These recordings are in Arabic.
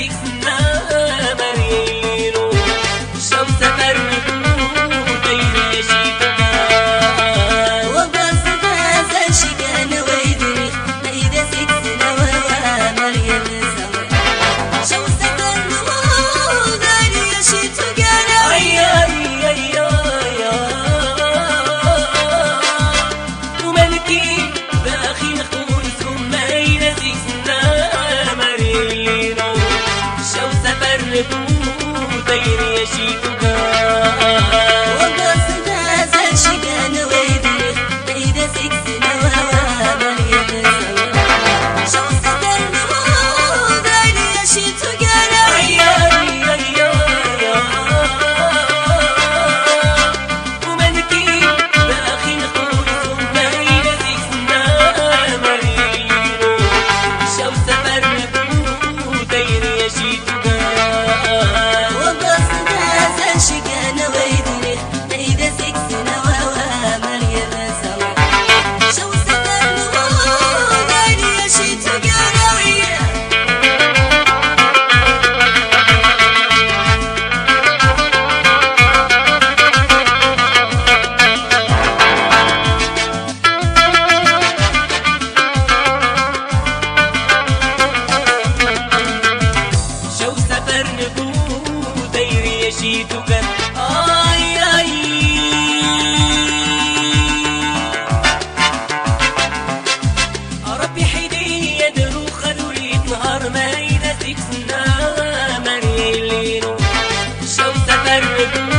Felix America.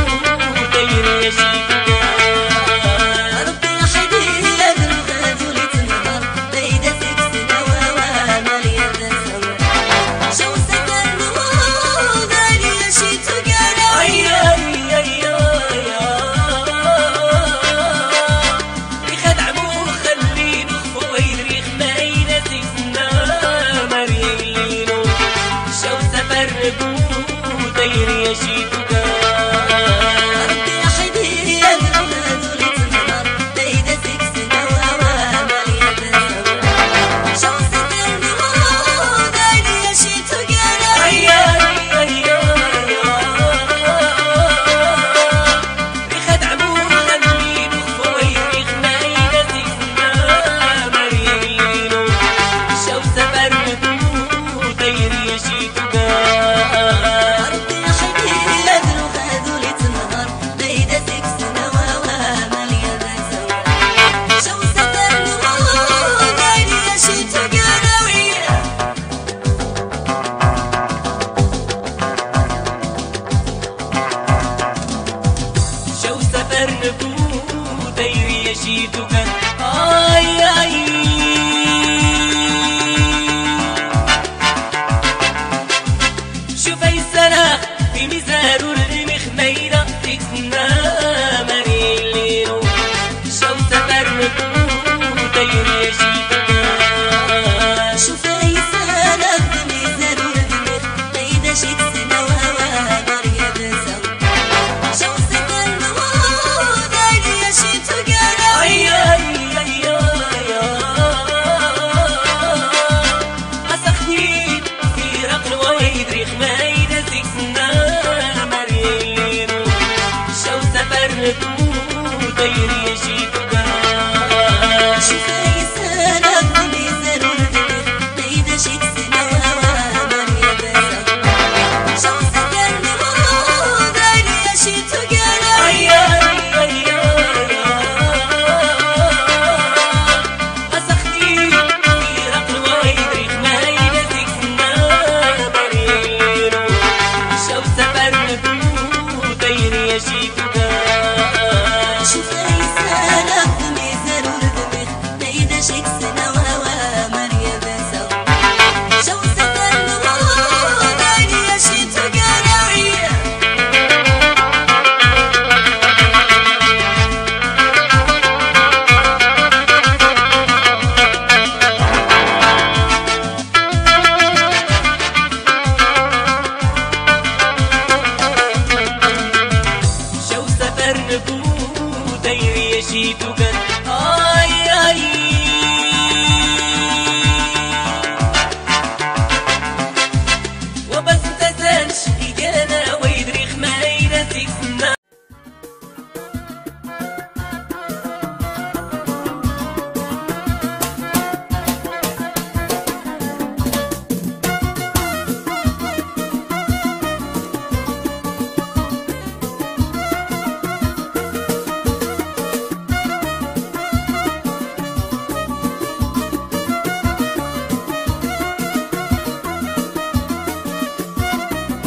mis redes. magic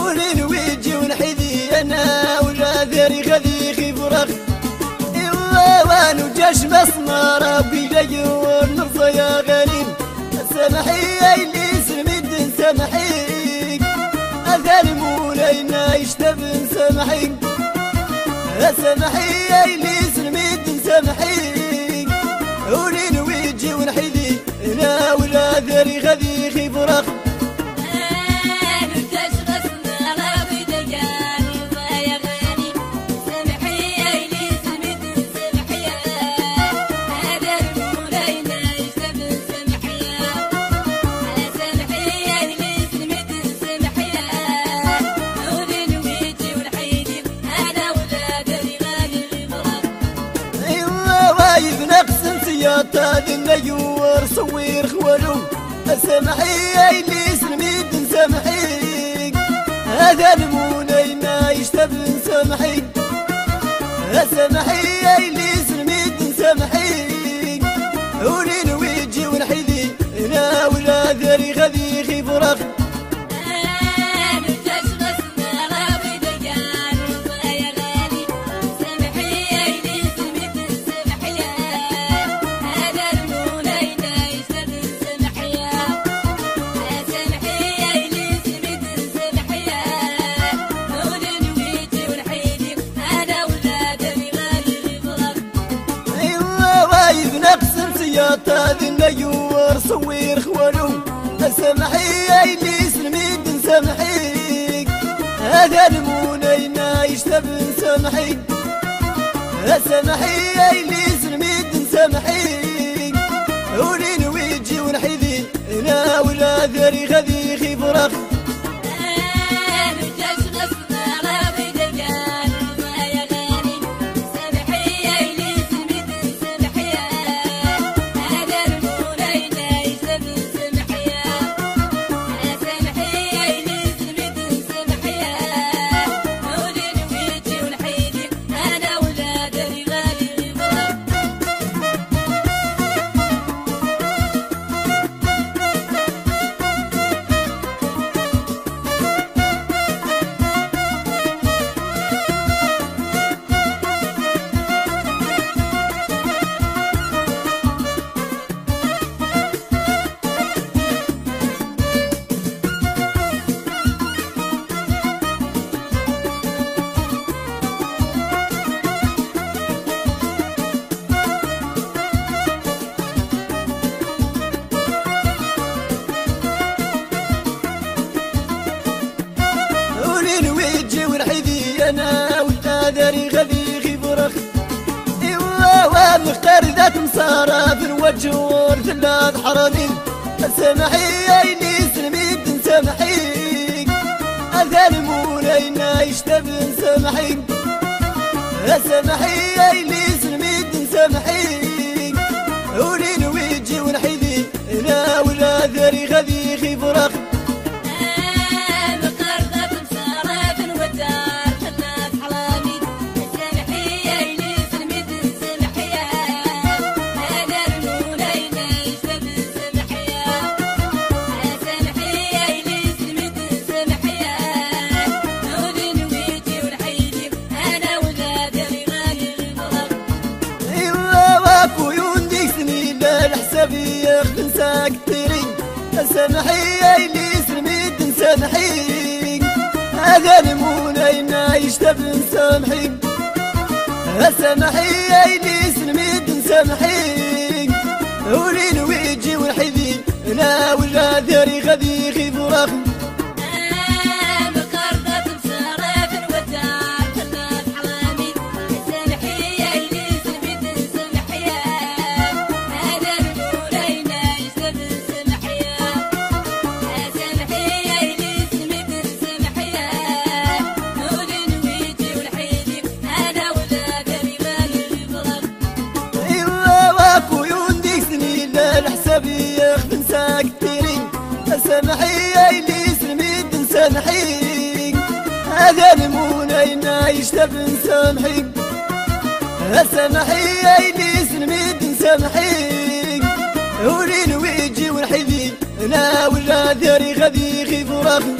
ونويجي ونحذي أنا ذري غذي فرخ وانو جاش مصنع ربي جاي ونرضى يا غنيم سمحي اللي سمد سمحي. أذان مولاينا يشتبن سمحي. سمحي اللي سمد سمحي. ولين ويجي ونحيدي لا ولا ذري غذي سياتا النيور صوير خوالو سمحي اللي سلميد سمحي هذا المونينا يشتبن سمحي سمحي اللي سلميد يشتبن سمحي سمحي اللي سلميد سمحي ولين ويجي ونحيدي لا ولا ذري غذي خي فرخ أنا والقادر غذي خبرخ ايوا مختار ذات مسارة في الوجه ورثلاث حرمين سمحي عيني سلميد سمحي أذان مولاينا يشتبن سمحي سمحي عيني سلميد سمحي يخدم ساكتري سمحي اللي سميد سمحي هذا المونينا يشتبن سمحي سمحي اللي سميد سمحي ولين ويجي والحذي لا ولا ذري غذي خي فراخي سمحي هذا المونينا يشتبن سمحي سمحي اللي سلميد سمحي ولين ويجي والحذي لا ولا ذري غذي خي فراخي